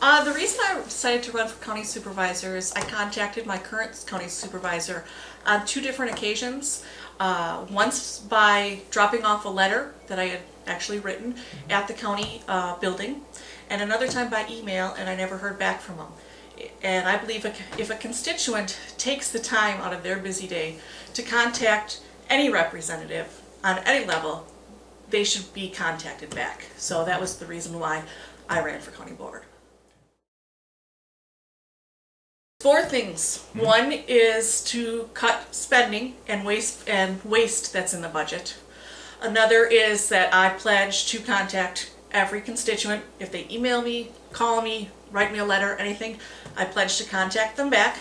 Uh, the reason I decided to run for county supervisor is I contacted my current county supervisor on two different occasions. Uh, once by dropping off a letter that I had actually written at the county uh, building, and another time by email, and I never heard back from him. And I believe if a constituent takes the time out of their busy day to contact any representative on any level, they should be contacted back. So that was the reason why I ran for county board. Four things. One is to cut spending and waste and waste that's in the budget. Another is that I pledge to contact every constituent. If they email me, call me, write me a letter, anything, I pledge to contact them back.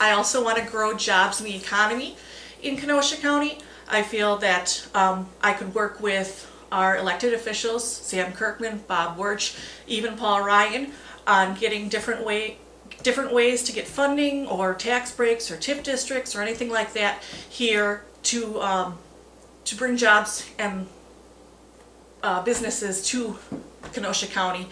I also want to grow jobs in the economy in Kenosha County. I feel that um, I could work with our elected officials, Sam Kerkman, Bob Wirch, even Paul Ryan, on getting different way different ways to get funding or tax breaks or TIF districts or anything like that here to um, to bring jobs and uh, businesses to Kenosha County.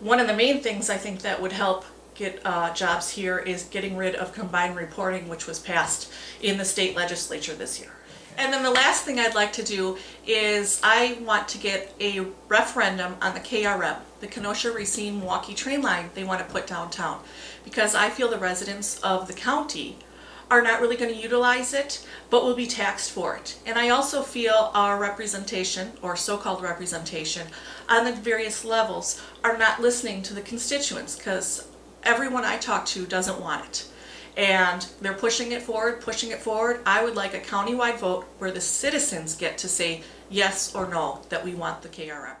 One of the main things I think that would help get uh, jobs here is getting rid of combined reporting, which was passed in the state legislature this year. And then the last thing I'd like to do is I want to get a referendum on the KRM, the Kenosha Racine Milwaukee train line they want to put downtown. Because I feel the residents of the county are not really going to utilize it, but will be taxed for it. And I also feel our representation, or so-called representation, on the various levels are not listening to the constituents because everyone I talk to doesn't want it and they're pushing it forward, pushing it forward. I would like a countywide vote where the citizens get to say yes or no that we want the KRM.